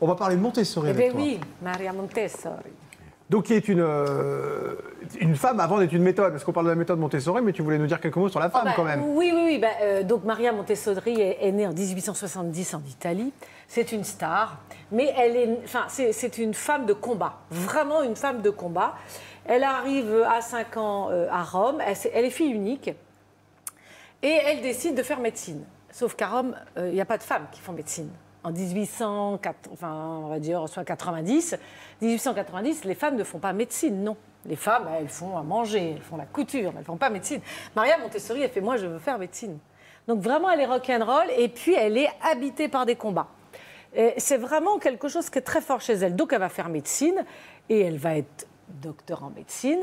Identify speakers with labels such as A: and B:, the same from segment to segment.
A: On va parler de Montessori
B: Eh
A: avec
B: bien
A: toi.
B: oui, Maria Montessori.
A: Donc, qui est une, euh, une femme avant d'être une méthode. Parce qu'on parle de la méthode Montessori, mais tu voulais nous dire quelques mots sur la femme
B: Ah bah,
A: quand même.
B: Oui, oui, oui. bah, euh, donc Maria Montessori est, est née en 1870 en Italie. C'est une star, mais elle est, enfin, c'est, une femme de combat, vraiment une femme de combat. Elle arrive à 5 ans euh, à Rome. Elle, est fille unique et elle décide de faire médecine. Sauf qu'à Rome, il n'y a pas de femmes qui font médecine. En 1804, enfin, on va dire, soit 90, 1890, les femmes ne font pas médecine, non. Les femmes, elles font à manger, elles font la couture, mais elles font pas médecine. Maria Montessori, elle fait Moi, je veux faire médecine. Donc vraiment, elle est rock'n'roll et puis elle est habitée par des combats. C'est vraiment quelque chose qui est très fort chez elle. Donc elle va faire médecine et elle va être docteur en médecine.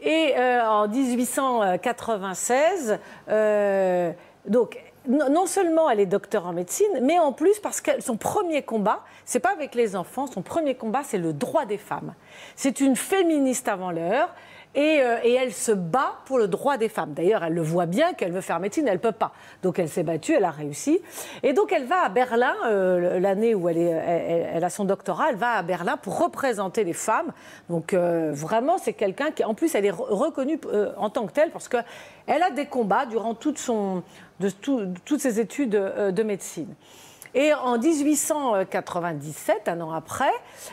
B: Et euh, en 1896, euh, donc non seulement elle est docteur en médecine, mais en plus parce que son premier combat, c'est pas avec les enfants, son premier combat, c'est le droit des femmes. C'est une féministe avant l'heure. Et, euh, et elle se bat pour le droit des femmes. D'ailleurs, elle le voit bien qu'elle veut faire médecine, elle peut pas. Donc elle s'est battue, elle a réussi. Et donc elle va à Berlin, euh, l'année où elle, a son doctorat, elle va à Berlin pour représenter les femmes. Donc euh, vraiment, c'est quelqu'un qui, en plus, elle est re- reconnue en tant que telle parce que elle a des combats durant toutes ses études de médecine. Et en 1897, un an après,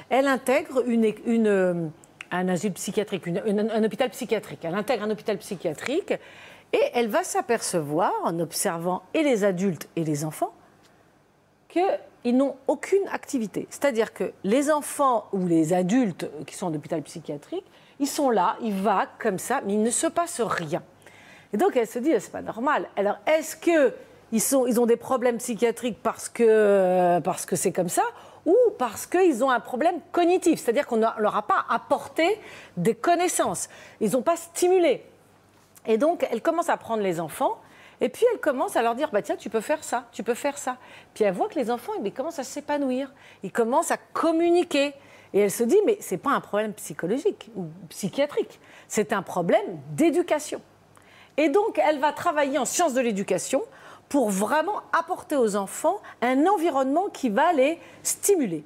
B: elle intègre une, un psychiatrique, un hôpital psychiatrique. Elle intègre un hôpital psychiatrique et elle va s'apercevoir, en observant et les adultes et les enfants, qu'ils n'ont aucune activité. C'est-à-dire que les enfants ou les adultes qui sont en hôpital psychiatrique, ils sont là, ils vaguent comme ça, mais il ne se passe rien. Et donc elle se dit, c'est pas normal. Alors est-ce que ils ont des problèmes psychiatriques parce que parce que c'est comme ça ou parce qu'ils ont un problème cognitif, c'est-à-dire qu'on ne leur a pas apporté des connaissances, ils n'ont pas stimulé. Et donc, elle commence à prendre les enfants, et puis elle commence à leur dire, bah, tiens, tu peux faire ça, tu peux faire ça. Puis elle voit que les enfants, ils commencent à s'épanouir, ils commencent à communiquer. Et elle se dit, mais ce n'est pas un problème psychologique ou psychiatrique, c'est un problème d'éducation. Et donc, elle va travailler en sciences de l'éducation pour vraiment apporter aux enfants un environnement qui va les stimuler.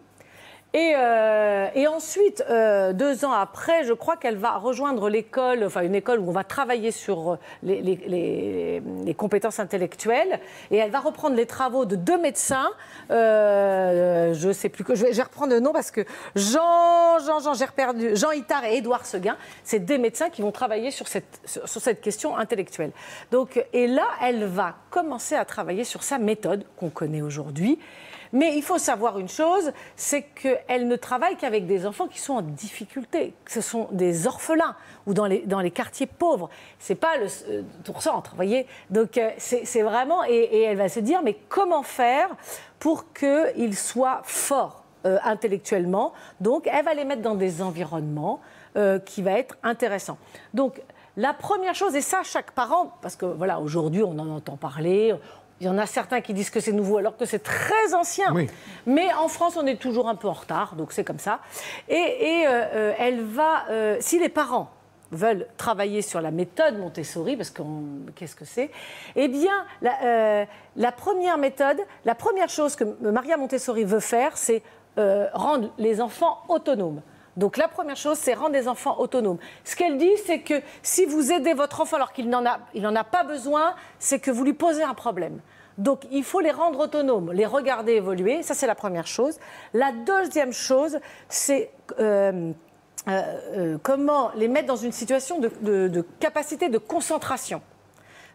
B: Et, euh, et ensuite, euh, deux ans après, je crois qu'elle va rejoindre l'école, enfin une école où on va travailler sur euh, les, compétences intellectuelles. Et elle va reprendre les travaux de deux médecins. euh, je sais plus que je vais, reprendre le nom parce que Jean, Jean, Jean, j'ai perdu. Jean Itard et Édouard Seguin, c'est des médecins qui vont travailler sur cette, sur cette question intellectuelle. Donc, et là, elle va commencer à travailler sur sa méthode qu'on connaît aujourd'hui. Mais il faut savoir une chose, c'est qu'elle ne travaille qu'avec des enfants qui sont en difficulté. Ce sont des orphelins ou dans les, quartiers pauvres. C'est pas le euh, tour centre, vous voyez. Donc euh, c'est vraiment et, elle va se dire mais comment faire pour qu'ils soient forts euh, intellectuellement? Donc elle va les mettre dans des environnements qui va être intéressants. Donc la première chose, et ça, chaque parent, parce que voilà, aujourd'hui, on en entend parler. Il y en a certains qui disent que c'est nouveau alors que c'est très ancien.
A: Oui.
B: Mais en France, on est toujours un peu en retard, donc c'est comme ça. Et, et, euh, euh, elle va, euh, si les parents veulent travailler sur la méthode Montessori, parce que qu'est-ce que c'est? Eh bien, la, euh, la première méthode, la première chose que Maria Montessori veut faire, c'est rendre les enfants autonomes. Donc la première chose, c'est rendre les enfants autonomes. Ce qu'elle dit, c'est que si vous aidez votre enfant alors qu'il n'en a, il a pas besoin, c'est que vous lui posez un problème. Donc il faut les rendre autonomes, les regarder évoluer. Ça, c'est la première chose. La deuxième chose, c'est euh, euh, euh, comment les mettre dans une situation de, capacité de concentration.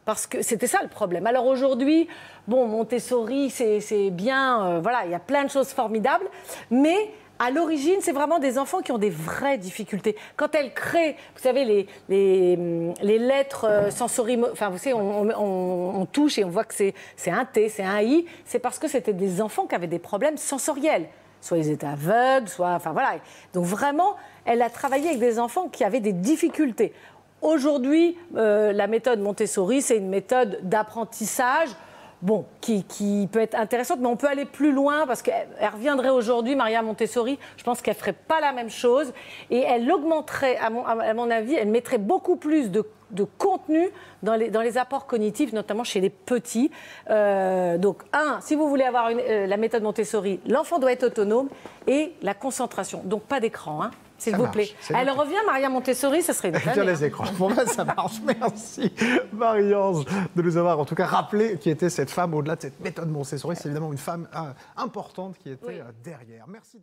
B: Parce que c'était ça le problème. Alors aujourd'hui, bon, Montessori, c'est bien, voilà, il y a plein de choses formidables, mais à l'origine, c'est vraiment des enfants qui ont des vraies difficultés. Quand elle crée, vous savez, les, les, hum, lettres euh, sensorimo... Enfin, vous savez, on, touche et on voit que c'est c'est un T, c'est un I. C'est parce que c'était des enfants qui avaient des problèmes sensoriels. Soit ils étaient aveugles, soit... Enfin, voilà. Donc vraiment, elle a travaillé avec des enfants qui avaient des difficultés. Aujourd'hui, euh, la méthode Montessori, c'est une méthode d'apprentissage. Bon, qui, peut être intéressante, mais on peut aller plus loin parce qu'elle elle reviendrait aujourd'hui, Maria Montessori. Je pense qu'elle ferait pas la même chose et elle augmenterait, à mon, avis, elle mettrait beaucoup plus de, contenu dans les, apports cognitifs, notamment chez les petits. Euh, donc, un, si vous voulez avoir euh, la méthode Montessori, l'enfant doit être autonome et la concentration. Donc, pas d'écran, hein, s'il vous plaît. Elle
A: noté.
B: revient, Maria Montessori, ce serait une
A: Bien
B: année,
A: les écrans. Bon, ben, ça marche. Merci, Marie-Ange, de nous avoir en tout cas rappelé qui était cette femme au-delà de cette méthode Montessori. C'est évidemment une femme euh, importante qui était
B: Oui.
A: euh, derrière. Merci.